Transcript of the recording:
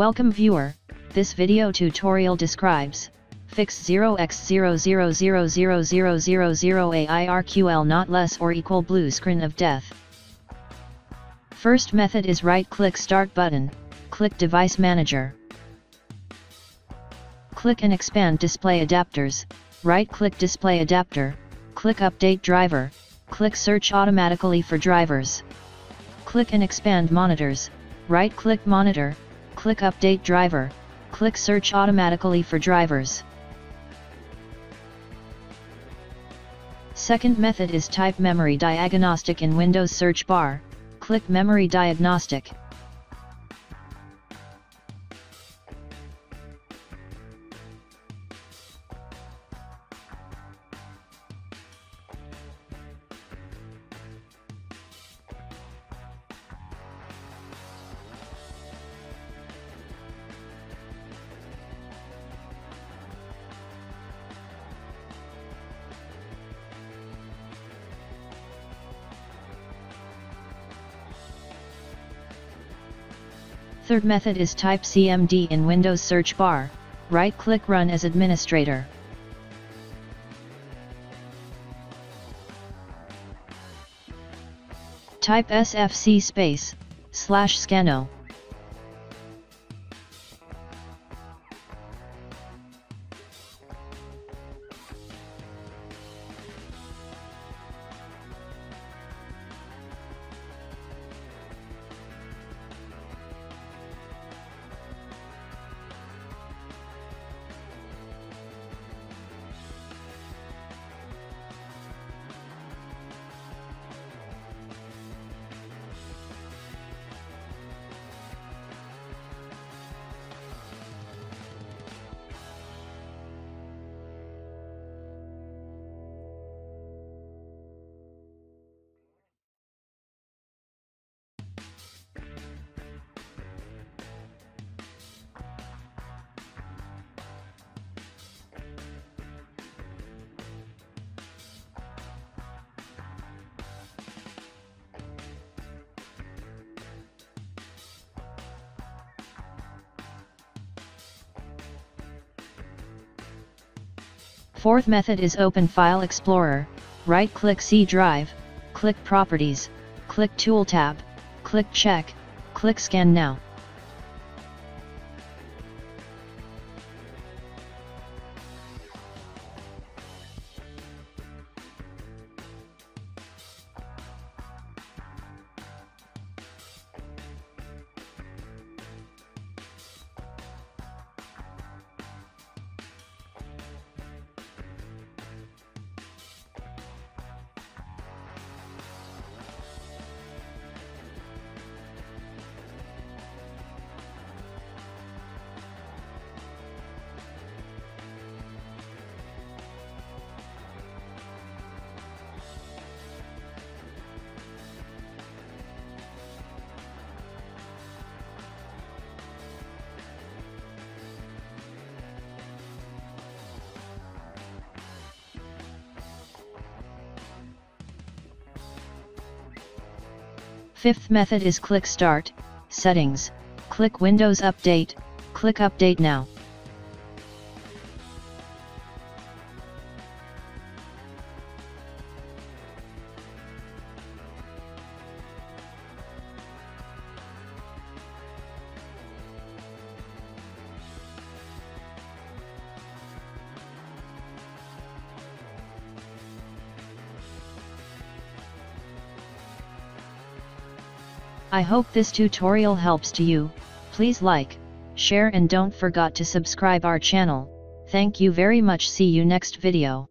Welcome viewer, this video tutorial describes fix 0x000000AIRQL not less or equal blue screen of death. First method is right-click Start button, click Device Manager. Click and expand Display Adapters, right-click Display Adapter, click Update Driver, click Search automatically for drivers. Click and expand Monitors, right-click Monitor, click Update Driver, click Search automatically for drivers. Second method is type Memory Diagnostic in Windows search bar, click Memory Diagnostic. Third method is type CMD in Windows search bar, right-click Run as administrator. Type SFC space, slash scannow. Fourth method is Open File Explorer, right-click C Drive, click Properties, click Tool tab, click Check, click Scan Now. Fifth method is click Start, Settings, click Windows Update, click Update Now. I hope this tutorial helps to you, please like, share and don't forget to subscribe our channel, thank you very much. See you next video.